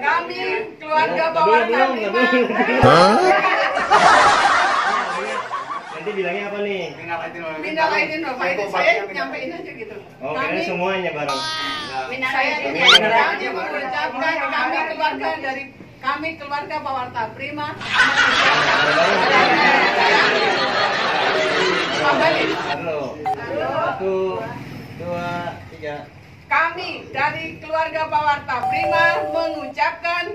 Kami keluarga bawaan kami. Nanti bilangnya apa nih? Minal Aidin Wal Minal Aidin Saya nyampein aja gitu. Oh, kami, semuanya bareng. saya Aidin Kami mengucapkan kami keluarga dari kami keluarga Bawarta Prima. Kembali. Halo. Halo. Satu dua, tiga. Kami dari keluarga Pawarta Prima mengucapkan